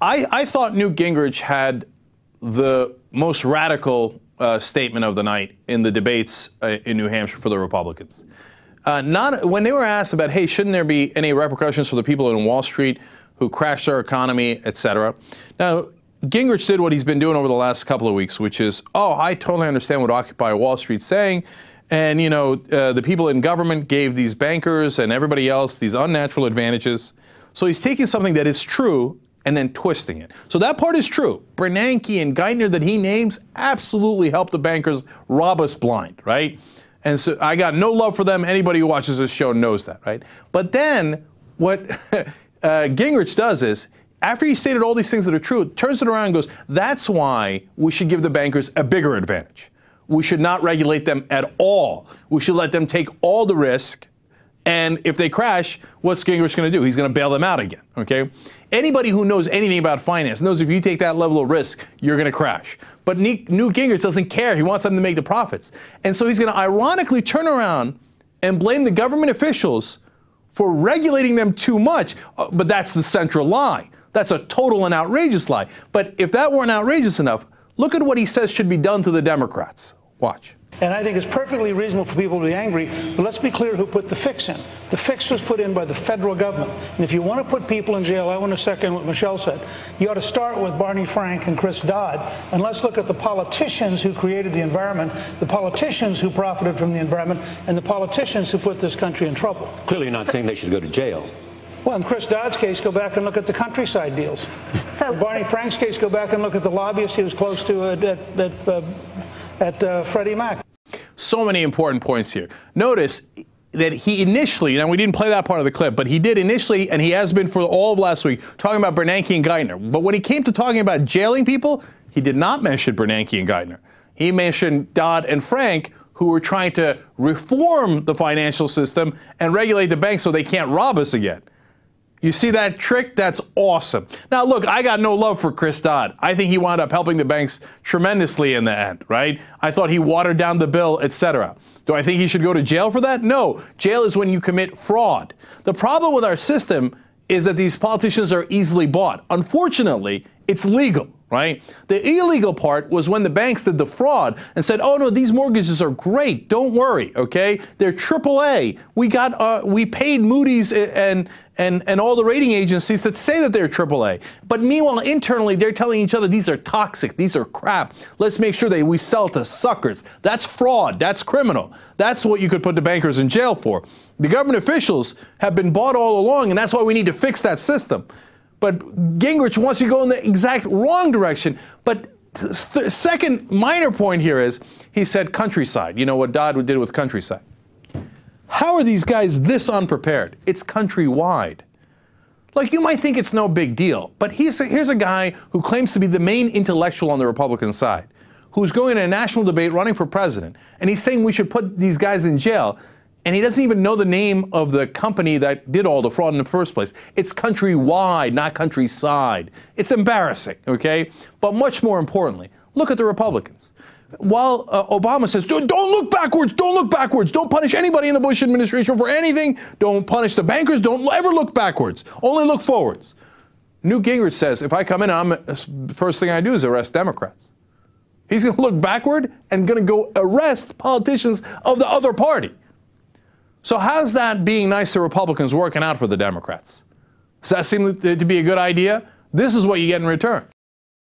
I, I thought Newt Gingrich had the most radical uh, statement of the night in the debates uh, in New Hampshire for the Republicans. Uh, not when they were asked about, hey, shouldn't there be any repercussions for the people in Wall Street who crashed our economy, et cetera? Now, Gingrich did what he's been doing over the last couple of weeks, which is, oh, I totally understand what Occupy Wall Street's saying. And, you know, uh, the people in government gave these bankers and everybody else these unnatural advantages. So he's taking something that is true and then twisting it. So that part is true. Bernanke and Geithner that he names absolutely helped the bankers rob us blind, right? And so I got no love for them. Anybody who watches this show knows that, right? But then what uh, Gingrich does is, after he stated all these things that are true, turns it around and goes, that's why we should give the bankers a bigger advantage. We should not regulate them at all. We should let them take all the risk and if they crash, what's Gingrich going to do? He's going to bail them out again. Okay. Anybody who knows anything about finance knows if you take that level of risk, you're going to crash. But Newt Gingrich doesn't care. He wants them to make the profits, and so he's going to ironically turn around and blame the government officials for regulating them too much. Uh, but that's the central lie. That's a total and outrageous lie. But if that weren't outrageous enough, look at what he says should be done to the Democrats. Watch. And I think it's perfectly reasonable for people to be angry, but let's be clear who put the fix in. The fix was put in by the federal government. And if you want to put people in jail, I want to second what Michelle said. You ought to start with Barney Frank and Chris Dodd, and let's look at the politicians who created the environment, the politicians who profited from the environment, and the politicians who put this country in trouble. Clearly, you're not saying they should go to jail. Well, in Chris Dodd's case, go back and look at the countryside deals. So, in Barney Frank's case, go back and look at the lobbyists he was close to at, at, at, uh, at uh, Freddie Mac. So many important points here. Notice that he initially, now we didn't play that part of the clip, but he did initially, and he has been for all of last week, talking about Bernanke and Geithner. But when he came to talking about jailing people, he did not mention Bernanke and Geithner. He mentioned Dodd and Frank, who were trying to reform the financial system and regulate the banks so they can't rob us again. You see that trick? That's awesome. Now, look, I got no love for Chris Dodd. I think he wound up helping the banks tremendously in the end, right? I thought he watered down the bill, etc. Do I think he should go to jail for that? No. Jail is when you commit fraud. The problem with our system is that these politicians are easily bought. Unfortunately, it's legal right? The illegal part was when the banks did the fraud and said, "Oh no, these mortgages are great. Don't worry, okay? They're AAA. We got uh, we paid Moody's and and and all the rating agencies that say that they're AAA. But meanwhile, internally, they're telling each other these are toxic. These are crap. Let's make sure that we sell to suckers. That's fraud. That's criminal. That's what you could put the bankers in jail for. The government officials have been bought all along, and that's why we need to fix that system. But Gingrich wants to go in the exact wrong direction. But the second minor point here is he said countryside. You know what Dodd did with countryside. How are these guys this unprepared? It's countrywide. Like you might think it's no big deal, but he's a, here's a guy who claims to be the main intellectual on the Republican side, who's going in a national debate running for president, and he's saying we should put these guys in jail and he doesn't even know the name of the company that did all the fraud in the first place. It's countrywide, not countryside. It's embarrassing, okay? But much more importantly, look at the Republicans. While uh, Obama says, don't look backwards, don't look backwards, don't punish anybody in the Bush administration for anything, don't punish the bankers, don't ever look backwards, only look forwards. Newt Gingrich says, if I come in, I'm, uh, first thing I do is arrest Democrats. He's going to look backward and going to go arrest politicians of the other party. So how's that being nice to Republicans working out for the Democrats? Does that seem to be a good idea? This is what you get in return.